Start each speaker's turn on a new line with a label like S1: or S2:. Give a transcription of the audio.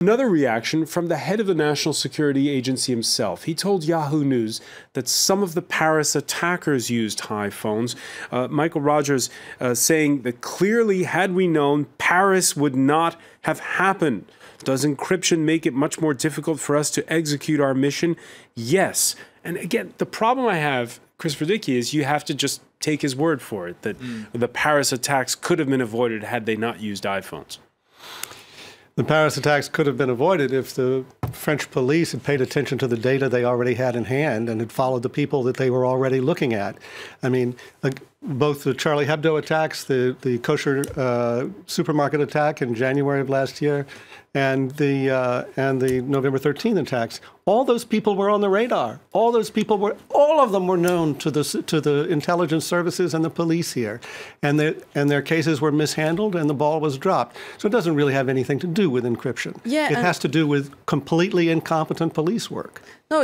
S1: Another reaction from the head of the National Security Agency himself. He told Yahoo News that some of the Paris attackers used iPhones. Uh, Michael Rogers uh, saying that clearly, had we known, Paris would not have happened. Does encryption make it much more difficult for us to execute our mission? Yes. And again, the problem I have, Christopher Dickey, is you have to just take his word for it that mm. the Paris attacks could have been avoided had they not used iPhones.
S2: The Paris attacks could have been avoided if the French police had paid attention to the data they already had in hand and had followed the people that they were already looking at. I mean, both the Charlie Hebdo attacks, the, the kosher uh, supermarket attack in January of last year, and the uh, and the November 13th attacks. All those people were on the radar. All those people were, all of them were known to the to the intelligence services and the police here, and their and their cases were mishandled and the ball was dropped. So it doesn't really have anything to do with encryption.
S3: Yeah,
S2: it has to do with completely incompetent police work.
S3: No,